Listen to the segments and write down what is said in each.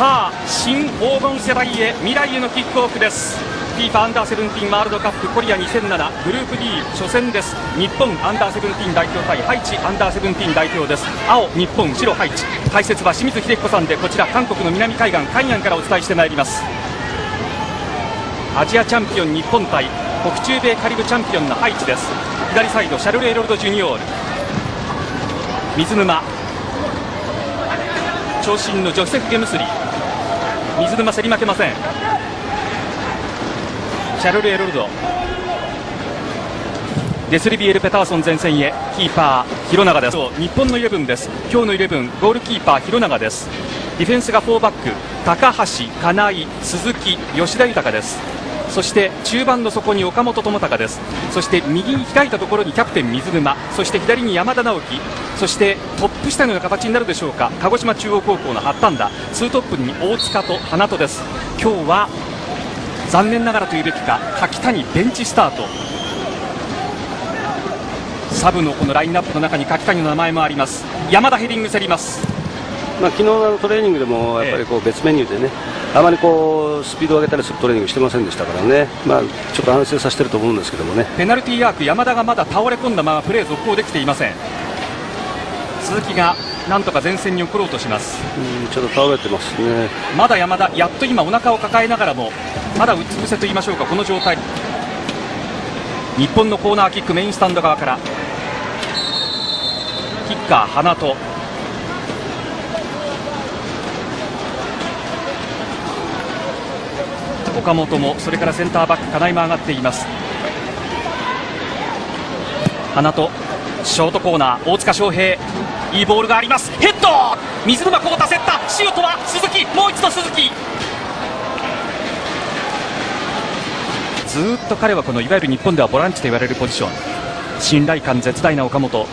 さあ新黄金世代へ未来へのキックオフです。FIFA アンダーセブンティーンワールドカップコリア2007グループ D 初戦です。日本アンダーセブンティーン代表対ハイチアンダーセブンティーン代表です。青日本白ハイチ。解説は清水秀彦さんでこちら韓国の南海岸海岸からお伝えしてまいります。アジアチャンピオン日本対北中米カリブチャンピオンのハイチです。左サイドシャルル・エロルド・ジュニオール。水沼。長身のジョセフ・ゲムスリー。水沼競り負けません。シャルル・エロルド。デスリビエル・ペターソン前線へ。キーパー広永です。日本のイレブンです。今日のイレブンゴールキーパー広永です。ディフェンスが4バック。高橋金井鈴木吉田豊です。そして中盤の底に岡本智隆です。そして右に開いたところにキャプテン水沼。そして左に山田直樹。そしてトップ下のような形になるでしょうか。鹿児島中央高校の八反田。ツートップに大塚と花戸です。今日は残念ながらというべきか柿谷ベンチスタート。サブのこのラインナップの中に柿谷の名前もあります。山田ヘディング競ります。まあ昨日のトレーニングでもやっぱりこう別メニューでね、あまりこうスピードを上げたりするトレーニングしてませんでしたからね、まあ、ちょっと反省させてると思うんですけどもね。ペナルティーアーク山田がまだ倒れ込んだままプレー続行できていません。鈴木がなんとか前線に送ろうとします。うんちょっと倒れてますね。まだ山田やっと今お腹を抱えながらもまだうつ伏せと言いましょうかこの状態。日本のコーナーキックメインスタンド側から。キッカー花と岡本もそれからセンターバック金井も上がっています。花とショートコーナー大塚翔平いいボールがあります。ヘッド！水沼宏太競った。シュートは鈴木もう一度鈴木。ずっと彼はこのいわゆる日本ではボランチと言われるポジション。信頼感絶大な岡本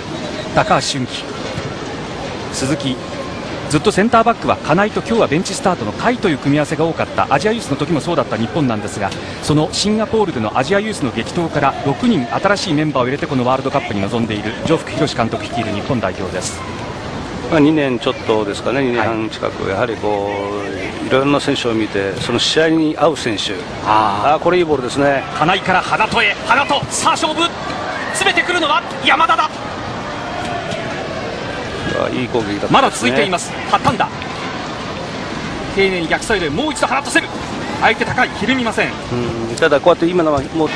高橋俊樹。鈴木ずっとセンターバックは金井と今日はベンチスタートの甲斐という組み合わせが多かったアジアユースの時もそうだった日本なんですがそのシンガポールでのアジアユースの激闘から6人新しいメンバーを入れてこのワールドカップに臨んでいる城福宏監督率いる日本代表です。まあ、2年ちょっとですかね、2年半近く、やはりこういろんな選手を見て、その試合に合う選手、ああこれいいボールですね。金井から花戸へ、花戸、さあ勝負、詰めてくるのは山田だ。いい攻撃だ、ね、まだ続いています、八反田、丁寧に逆サイドへもう一度放たせる、相手高い、ひるみません。うんただ、こうやって今のはもう、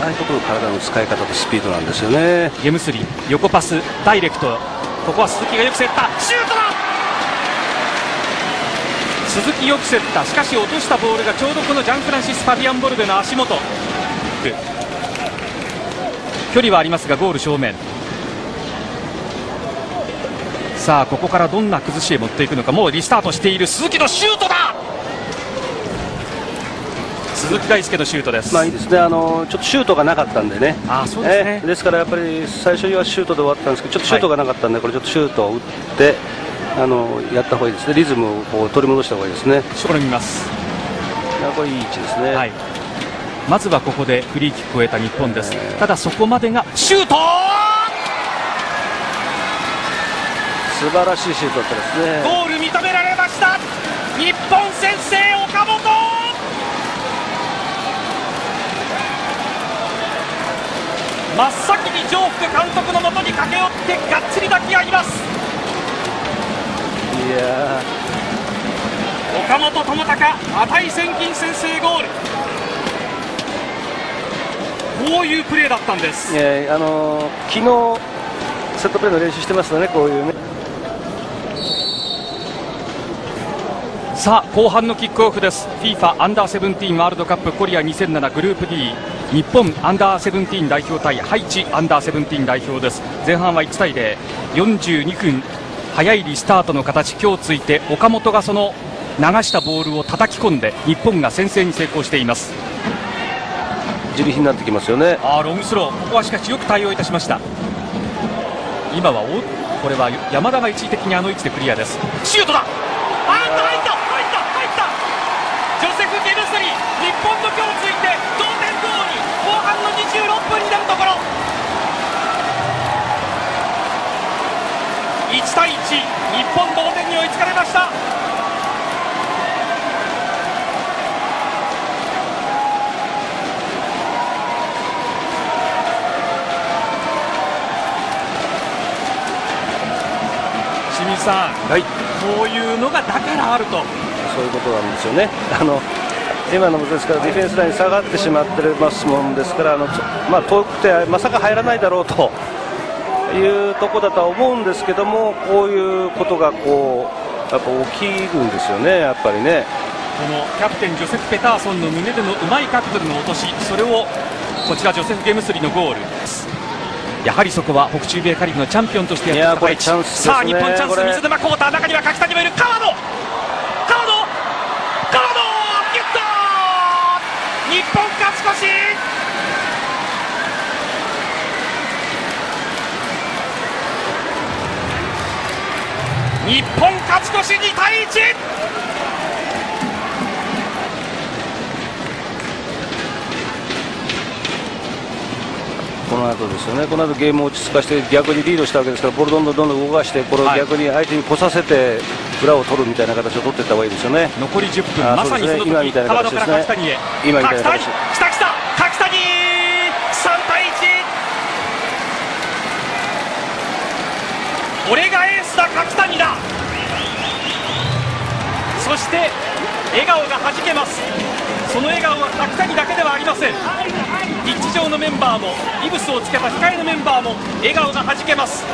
ああいうところの体の使い方とスピードなんですよね。ゲムスリー、横パス、ダイレクト。ここは鈴木がよく競った。シュートだ！鈴木よく競った。しかし落としたボールがちょうどこのジャンフランシス・ファビアン・ボルベの足元。距離はありますがゴール正面さあここからどんな崩しへ持っていくのかもうリスタートしている鈴木のシュートだ鈴木大輔のシュートです。まあいいですね。あのちょっとシュートがなかったんでね。あそうですね、えー、ですからやっぱり最初にはシュートで終わったんですけど、ちょっとシュートがなかったんで、はい、これちょっとシュートを打ってあのやった方がいいですね。リズムをこう取り戻した方がいいですね。試みます。これいい位置ですね。はい。まずはここでフリーキックを得た日本です。えー、ただそこまでがシュート。素晴らしいシュートだったですね。ゴール認められました。日本先制岡本。真っ先に上福監督のもとに駆け寄ってがっちり抱き合いますいや岡本智隆値千金先制ゴールこういうプレーだったんですいやあのー、昨日セットプレーの練習してましたねこういうねさあ後半のキックオフです。FIFA アンダーセブンティーンワールドカップコリア2007グループ D 日本アンダーセブンティーン代表対ハイチアンダーセブンティーン代表です。前半は1対0 42分早いリスタートの形。今日ついて岡本がその流したボールを叩き込んで日本が先制に成功しています。自利品になってきますよね。あロングスロー。ここはしかしよく対応いたしました。今はおこれは山田が一時的にあの位置でクリアです。シュートだかれました。清水さん、はい、こういうのがだからあると。そういうことなんですよね。あの今のもですからディフェンスライン下がってしまってますもんですからあの、まあ、遠くてまさか入らないだろうというところだとは思うんですけどもこういうことがこやっぱ起きるんですよね、やっぱりね。このキャプテンジョセフ・ペターソンの胸でのうまい角度での落としそれをこちらジョセフ・ゲムスリのゴール。やはりそこは北中米カリブのチャンピオンとしてやってきたチャンス、ね、さあ日本チャンス水沼コーター中には柿谷もいる川野川野川野ギュッと日本勝ち越し日本勝ち越し2対1この後ですよね、この後ゲームを落ち着かして逆にリードしたわけですから、ボールどんどんどんどん動かして、これを逆に相手に来させて、裏を取るみたいな形を取っていった方がいいですよね。残り10分、まさにその時今みたいな形ですね。今みたいな形。来た来た、柿谷、3対1。俺がエースだ、柿谷だ。そして笑顔がはじけます。その笑顔は柿谷だけではありません。ピッチ上のメンバーもイブスをつけた控えのメンバーも笑顔がはじけます。